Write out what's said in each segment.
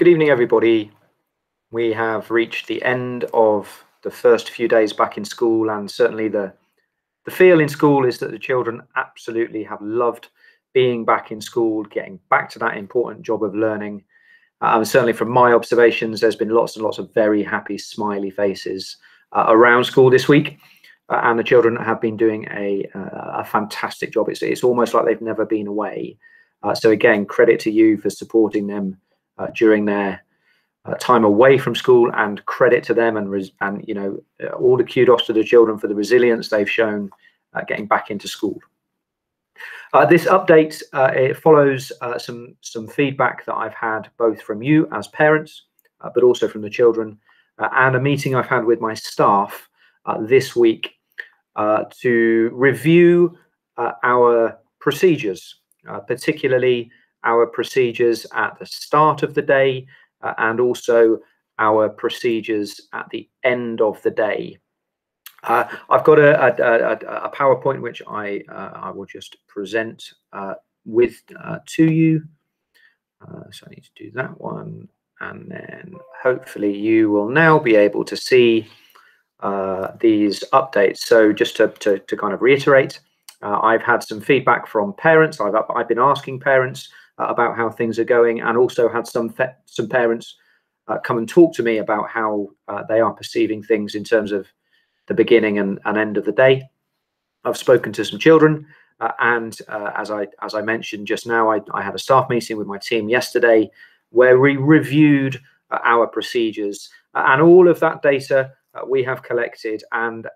Good evening, everybody. We have reached the end of the first few days back in school, and certainly the the feel in school is that the children absolutely have loved being back in school, getting back to that important job of learning. Uh, certainly, from my observations, there's been lots and lots of very happy, smiley faces uh, around school this week, uh, and the children have been doing a uh, a fantastic job. It's it's almost like they've never been away. Uh, so again, credit to you for supporting them uh, during their uh, time away from school and credit to them and and you know uh, all the kudos to the children for the resilience they've shown uh, getting back into school. Uh, this update uh, it follows some some feedback that I've had both from you as parents, but also from the children, and a meeting I've had with my staff this week to review our procedures, particularly our procedures at the start of the day uh, and also our procedures at the end of the day. Uh, I've got a, a, a, a, PowerPoint which I uh, I will just present uh, with uh, to you. Uh, so I need to do that one, and then hopefully you will now be able to see these updates. So just to, to, to kind of reiterate, I've had some feedback from parents. I've I've been asking parents uh, about how things are going, and also had some some parents uh, come and talk to me about how uh, they are perceiving things in terms of the beginning and, and end of the day. I've spoken to some children, uh, and uh, as I as I mentioned just now, I, I, had a staff meeting with my team yesterday where we reviewed uh, our procedures and all of that data we have collected, and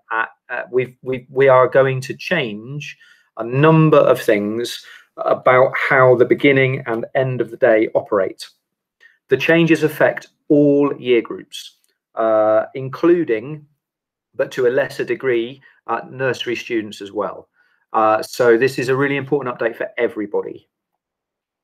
we we we are going to change a number of things about how the beginning and end of the day operate. The changes affect all year groups, uh, including, but to a lesser degree, uh, nursery students as well. Uh, so this is a really important update for everybody.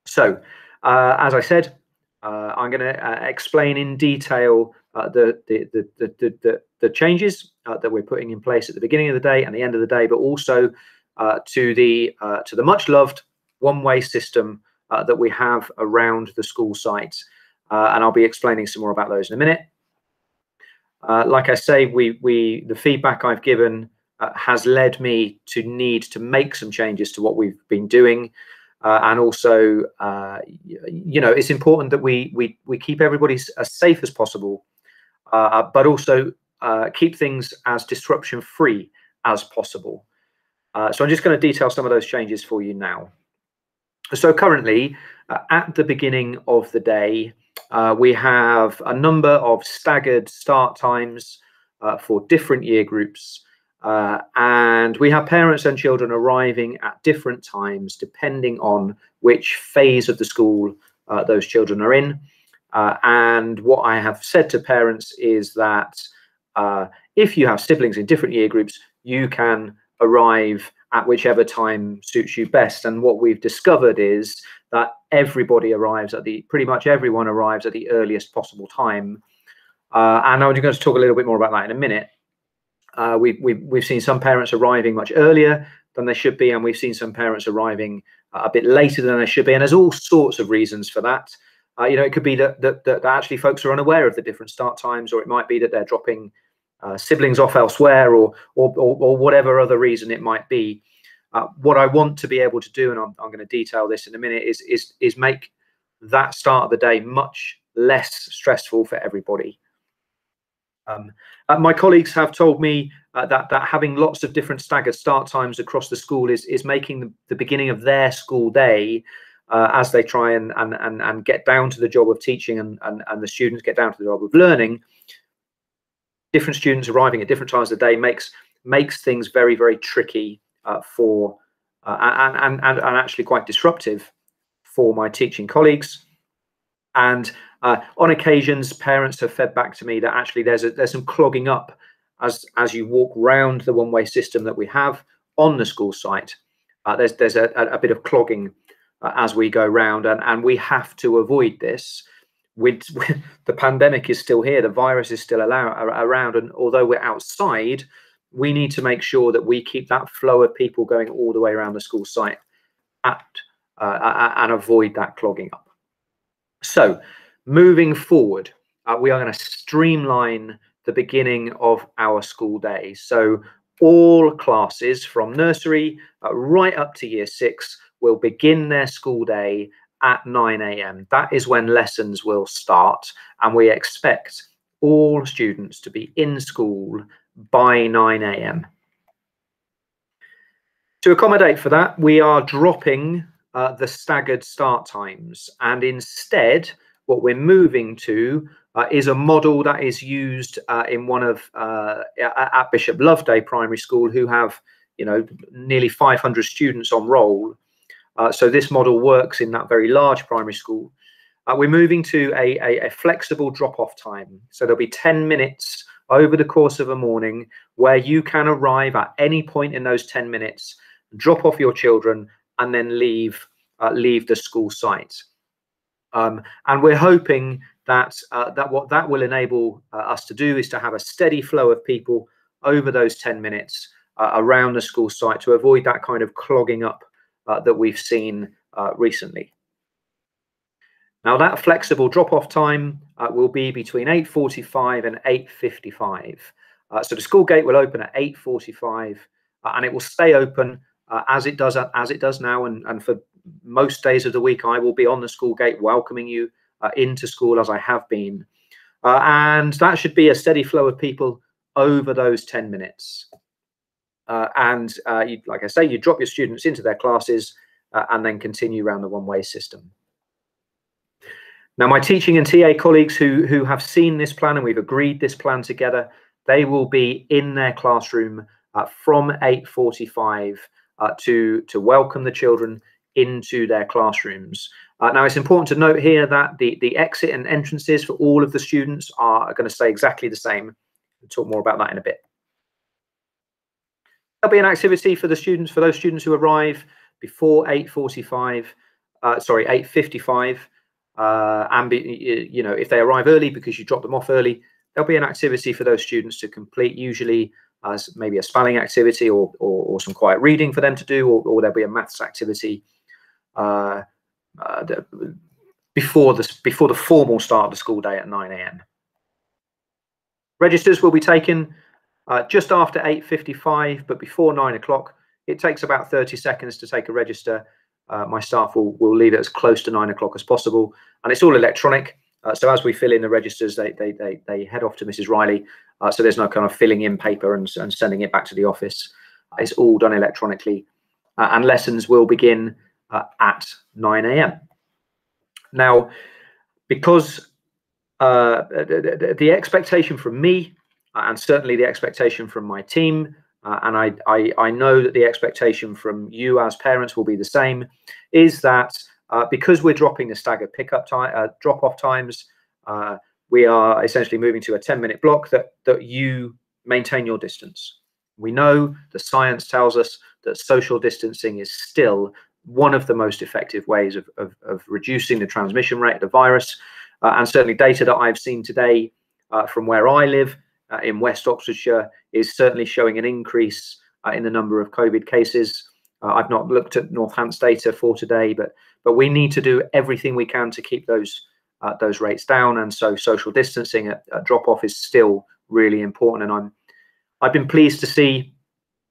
So, uh, as I said, uh, I'm going to uh, explain in detail the, the, the, the, the, the changes that we're putting in place at the beginning of the day and the end of the day, but also to the to the much loved one-way system uh, that we have around the school sites. Uh, and I'll be explaining some more about those in a minute. Uh, like I say, we we the feedback I've given uh, has led me to need to make some changes to what we've been doing, uh, and also, uh, you know, it's important that we we we keep everybody as safe as possible, but also keep things as disruption free as possible. so I'm just going to detail some of those changes for you now. So currently, uh, at the beginning of the day, uh, we have a number of staggered start times uh, for different year groups. Uh, and we have parents and children arriving at different times depending on which phase of the school uh, those children are in. Uh, and what I have said to parents is that if you have siblings in different year groups, you can arrive at whichever time suits you best. And what we've discovered is that everybody arrives at the pretty much everyone arrives at the earliest possible time. Uh, and I'm going to talk a little bit more about that in a minute. Uh, we've, we've, we've seen some parents arriving much earlier than they should be, and we've seen some parents arriving uh, a bit later than they should be. And there's all sorts of reasons for that. Uh, you know, it could be that, that, that actually folks are unaware of the different start times, or it might be that they're dropping uh, siblings off elsewhere or, or, or, or, whatever other reason it might be. Uh, what I want to be able to do, and I'm, I'm going to detail this in a minute, is, is, is make that start of the day much less stressful for everybody. Um, uh, my colleagues have told me uh, that that having lots of different staggered start times across the school is is making the, the beginning of their school day uh, as they try and, and and and get down to the job of teaching and, and and the students get down to the job of learning different students arriving at different times of the day makes makes things very very tricky uh, for uh, and, and, and actually quite disruptive for my teaching colleagues. And uh, on occasions parents have fed back to me that actually there's a, there's some clogging up as as you walk round the one-way system that we have on the school site. Uh, there's there's a, a, bit of clogging uh, as we go round and and we have to avoid this with, with, the pandemic is still here, the virus is still allow, around, and although we're outside, we need to make sure that we keep that flow of people going all the way around the school site at, uh, and avoid that clogging up. So moving forward, uh, we are going to streamline the beginning of our school day. So all classes from nursery uh, right up to year six will begin their school day at 9 a.m. That is when lessons will start, and we expect all students to be in school by 9 a.m. To accommodate for that, we are dropping uh, the staggered start times, and instead, what we're moving to uh, is a model that is used uh, in one of uh, at Bishop Loveday Primary School, who have you know nearly 500 students on roll. Uh, so this model works in that very large primary school. Uh, we're moving to a, a, a flexible drop-off time. So there'll be 10 minutes over the course of a morning where you can arrive at any point in those 10 minutes, drop off your children, and then leave uh, leave the school site. Um, and we're hoping that uh, that what that will enable uh, us to do is to have a steady flow of people over those 10 minutes uh, around the school site to avoid that kind of clogging up that we've seen uh, recently. Now that flexible drop-off time uh, will be between 8.45 and 8.55. so the school gate will open at 8.45 and it will stay open as it does as it does now and, and for most days of the week I will be on the school gate welcoming you uh, into school as I have been. Uh, and that should be a steady flow of people over those 10 minutes. Uh, and uh, you, like I say, you drop your students into their classes uh, and then continue around the one-way system. Now, my teaching and TA colleagues who, who have seen this plan and we've agreed this plan together, they will be in their classroom uh, from 8.45 to, to welcome the children into their classrooms. Uh, now, it's important to note here that the, the exit and entrances for all of the students are going to stay exactly the same. We'll talk more about that in a bit. There'll be an activity for the students, for those students who arrive before 8.45, uh, sorry, 8.55. Uh, and, be, you know, if they arrive early because you drop them off early, there'll be an activity for those students to complete, usually as maybe a spelling activity or, or, or some quiet reading for them to do, or, or there'll be a maths activity uh, uh, before the before the formal start of the school day at 9 a.m. Registers will be taken uh, just after 8.55, but before 9 o'clock. It takes about 30 seconds to take a register. Uh, my staff will, will leave it as close to 9 o'clock as possible. And it's all electronic. Uh, so as we fill in the registers, they, they, they, they head off to Mrs. Riley. Uh, so there's no kind of filling in paper and, and sending it back to the office. It's all done electronically. Uh, and lessons will begin uh, at 9 a.m. Now, because uh, the, the, expectation from me, and certainly the expectation from my team, uh, and I, I, I, know that the expectation from you as parents will be the same, is that uh, because we're dropping the staggered pickup time, uh, drop-off times, we are essentially moving to a 10-minute block that that you maintain your distance. We know the science tells us that social distancing is still one of the most effective ways of, of, of reducing the transmission rate of the virus. Uh, and certainly data that I've seen today uh, from where I live uh, in West Oxfordshire is certainly showing an increase uh, in the number of COVID cases. Uh, I've not looked at Northants data for today, but but we need to do everything we can to keep those uh, those rates down. And so social distancing at, at drop off is still really important. And I'm I've been pleased to see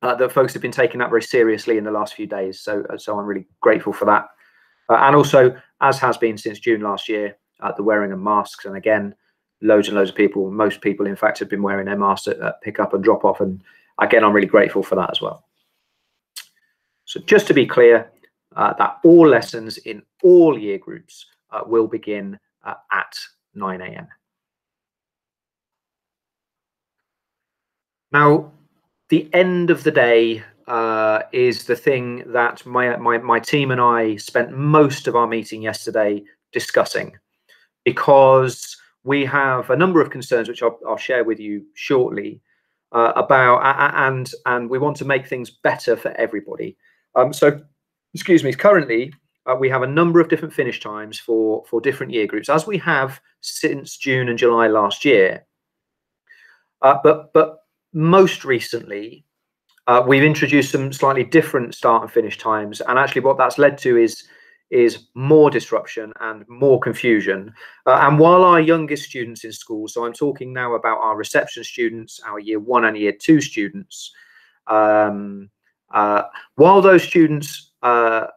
uh, that folks have been taking that very seriously in the last few days. So, uh, so I'm really grateful for that. Uh, and also, as has been since June last year, uh, the wearing of masks. And again, loads and loads of people, most people, in fact, have been wearing their masks at, at pick up and drop off. And again, I'm really grateful for that as well. So, just to be clear, uh, that all lessons in all year groups uh, will begin at 9 a.m. Now, the end of the day uh, is the thing that my, my my team and I spent most of our meeting yesterday discussing, because we have a number of concerns which I'll, I'll share with you shortly uh, about and and we want to make things better for everybody. Um, so, excuse me. Currently, uh, we have a number of different finish times for for different year groups, as we have since June and July last year. Uh, but but most recently, uh, we've introduced some slightly different start and finish times, and actually, what that's led to is is more disruption and more confusion. Uh, and while our youngest students in school, so I'm talking now about our reception students, our year one and year two students, um, uh, while those students uh,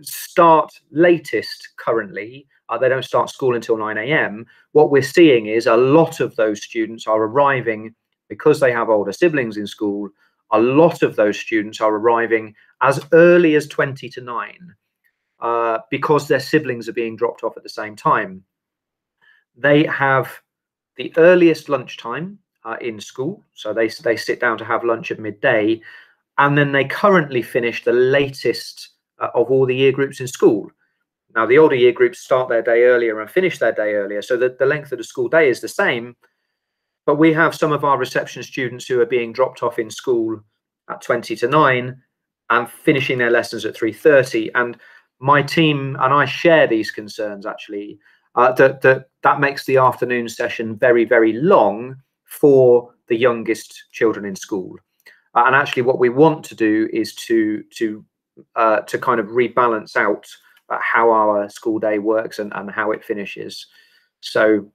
start latest currently, uh, they don't start school until 9 a.m. What we're seeing is a lot of those students are arriving because they have older siblings in school. A lot of those students are arriving as early as 20 to 9 uh, because their siblings are being dropped off at the same time. They have the earliest lunchtime uh, in school, so they, they sit down to have lunch at midday, and then they currently finish the latest uh, of all the year groups in school. Now, the older year groups start their day earlier and finish their day earlier, so that the length of the school day is the same. But we have some of our reception students who are being dropped off in school at 20 to 9 and finishing their lessons at 3.30. And my team and I share these concerns, actually, uh, that, that that makes the afternoon session very, very long for the youngest children in school. Uh, and actually, what we want to do is to to uh, to kind of rebalance out uh, how our school day works and, and how it finishes. So,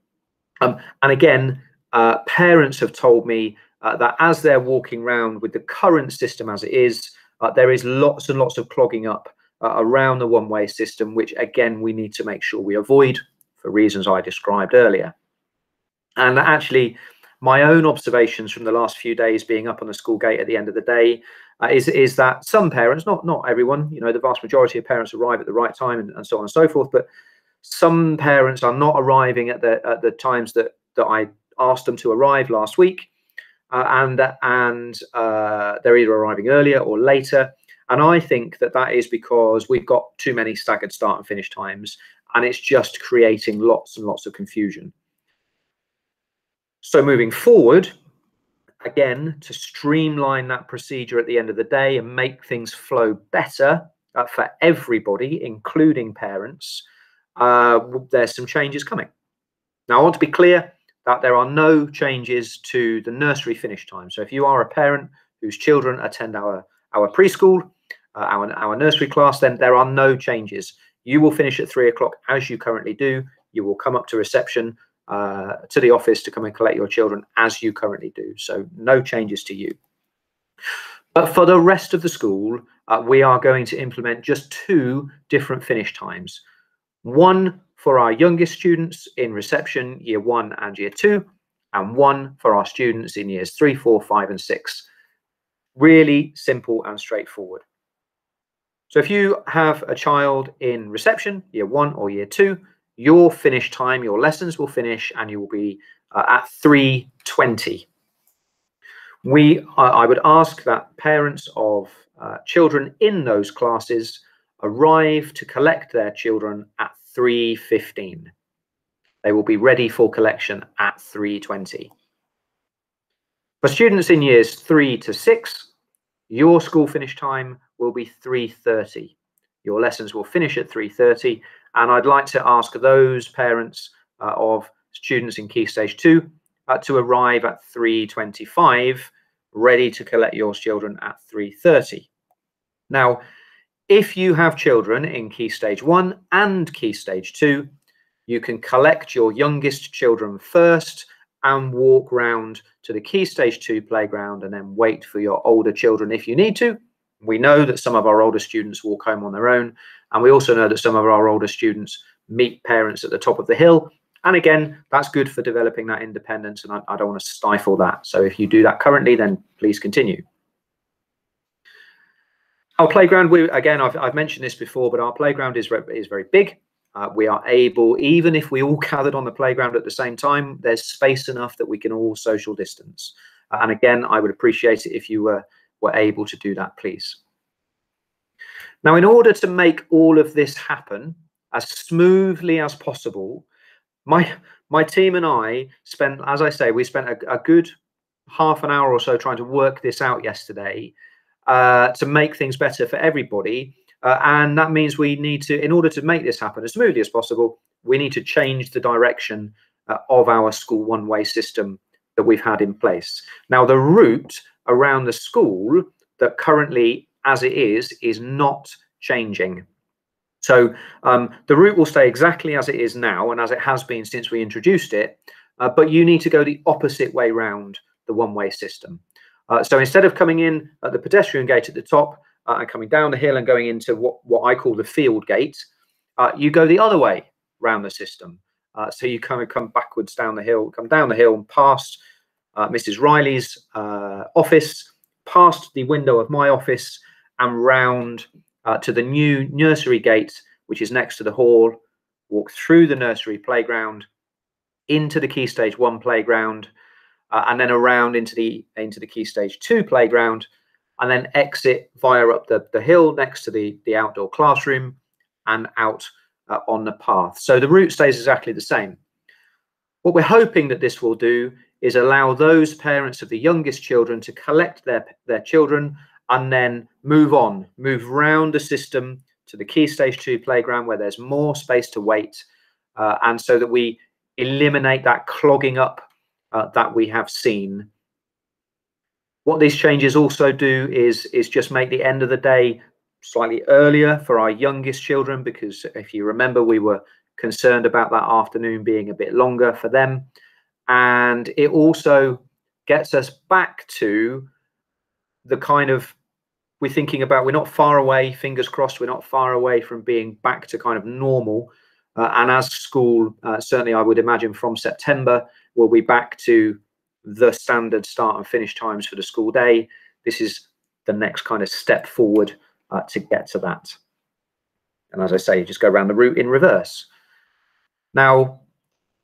um, and again, uh, parents have told me uh, that as they're walking around with the current system as it is, there is lots and lots of clogging up uh, around the one-way system, which again we need to make sure we avoid for reasons I described earlier. And actually, my own observations from the last few days being up on the school gate at the end of the day uh, is is that some parents, not not everyone, you know, the vast majority of parents arrive at the right time and, and so on and so forth, but some parents are not arriving at the at the times that that I asked them to arrive last week, uh, and and uh, they're either arriving earlier or later. And I think that that is because we've got too many staggered start and finish times, and it's just creating lots and lots of confusion. So moving forward, again, to streamline that procedure at the end of the day and make things flow better uh, for everybody, including parents, uh, there's some changes coming. Now, I want to be clear that there are no changes to the nursery finish time. So if you are a parent whose children attend our, our preschool, uh, our, our nursery class, then there are no changes. You will finish at three o'clock as you currently do. You will come up to reception uh, to the office to come and collect your children as you currently do. So no changes to you. But for the rest of the school, uh, we are going to implement just two different finish times. One for our youngest students in reception, year one and year two, and one for our students in years three, four, five, and six. Really simple and straightforward. So if you have a child in reception, year one or year two, your finish time, your lessons will finish and you will be uh, at 3.20. We, I would ask that parents of uh, children in those classes arrive to collect their children at 3.15. They will be ready for collection at 3.20. For students in years three to six, your school finish time will be 3.30. Your lessons will finish at 3.30 and I'd like to ask those parents uh, of students in Key Stage 2 uh, to arrive at 3.25, ready to collect your children at 3.30. Now, if you have children in Key Stage 1 and Key Stage 2, you can collect your youngest children first and walk round to the Key Stage 2 playground and then wait for your older children if you need to. We know that some of our older students walk home on their own and we also know that some of our older students meet parents at the top of the hill. And again, that's good for developing that independence. And I, I don't want to stifle that. So if you do that currently, then please continue. Our playground, we again, I've, I've mentioned this before, but our playground is, is very big. Uh, we are able, even if we all gathered on the playground at the same time, there's space enough that we can all social distance. Uh, and again, I would appreciate it if you were, were able to do that, please. Now, in order to make all of this happen as smoothly as possible, my my team and I spent, as I say, we spent a, a good half an hour or so trying to work this out yesterday uh, to make things better for everybody. Uh, and that means we need to, in order to make this happen as smoothly as possible, we need to change the direction uh, of our school one-way system that we've had in place. Now, the route around the school that currently as it is, is not changing. So um, the route will stay exactly as it is now and as it has been since we introduced it, uh, but you need to go the opposite way round the one-way system. Uh, so instead of coming in at the pedestrian gate at the top uh, and coming down the hill and going into what, what I call the field gate, uh, you go the other way round the system. Uh, so you kind of come backwards down the hill, come down the hill and past Mrs. Riley's office, past the window of my office and round uh, to the new nursery gate, which is next to the hall, walk through the nursery playground, into the Key Stage 1 playground, uh, and then around into the into the Key Stage 2 playground, and then exit via up the, the hill next to the, the outdoor classroom and out uh, on the path. So the route stays exactly the same. What we're hoping that this will do is allow those parents of the youngest children to collect their, their children and then move on, move round the system to the key stage two playground where there's more space to wait. Uh, and so that we eliminate that clogging up uh, that we have seen. What these changes also do is, is just make the end of the day slightly earlier for our youngest children, because if you remember, we were concerned about that afternoon being a bit longer for them. And it also gets us back to the kind of we're thinking about we're not far away fingers crossed we're not far away from being back to kind of normal. Uh, and as school uh, certainly i would imagine from september we'll be back to the standard start and finish times for the school day. This is the next kind of step forward uh, to get to that. And as i say just go around the route in reverse. Now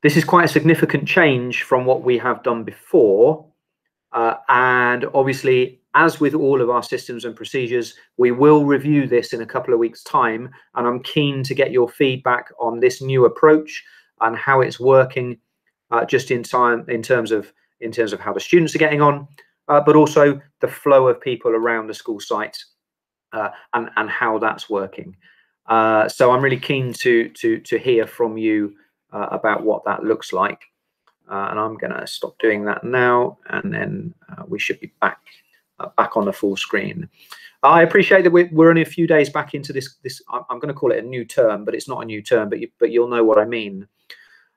this is quite a significant change from what we have done before uh, and obviously as with all of our systems and procedures, we will review this in a couple of weeks' time. And I'm keen to get your feedback on this new approach and how it's working, uh, just in time in terms of in terms of how the students are getting on, uh, but also the flow of people around the school site uh, and and how that's working. Uh, so I'm really keen to to to hear from you uh, about what that looks like. Uh, and I'm going to stop doing that now, and then we should be back uh, back on the full screen. I appreciate that we're, only a few days back into this. This I'm going to call it a new term, but it's not a new term. But you, but you'll know what I mean.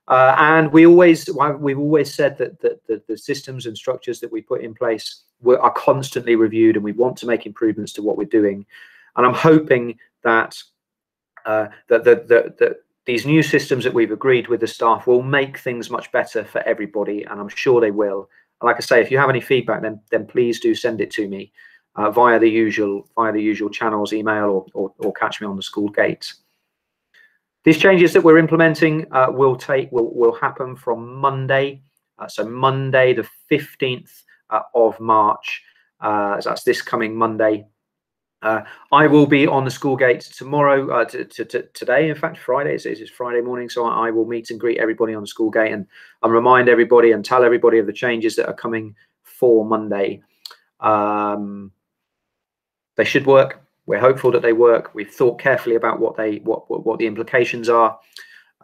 Uh, and we always we've always said that, that, that the systems and structures that we put in place were, are constantly reviewed, and we want to make improvements to what we're doing. And I'm hoping that uh, that, that, that, that these new systems that we've agreed with the staff will make things much better for everybody, and I'm sure they will like I say, if you have any feedback, then then please do send it to me uh, via the usual via the usual channels, email, or, or, or catch me on the school gate. These changes that we're implementing uh, will take will will happen from Monday. Uh, so Monday, the fifteenth uh, of March. Uh, so that's this coming Monday. Uh, I will be on the school gate tomorrow, uh, to, to, to today, in fact, Friday. It's, Friday morning, so I, I, will meet and greet everybody on the school gate and, and remind everybody and tell everybody of the changes that are coming for Monday. Um, they should work. We're hopeful that they work. We've thought carefully about what they what what, what the implications are,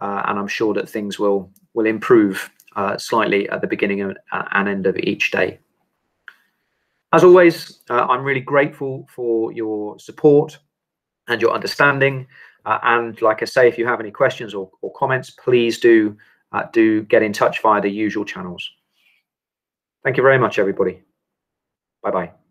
uh, and I'm sure that things will will improve uh, slightly at the beginning and, and end of each day. As always, uh, I'm really grateful for your support and your understanding. Uh, and like I say, if you have any questions or, or comments, please do uh, do get in touch via the usual channels. Thank you very much, everybody. Bye-bye.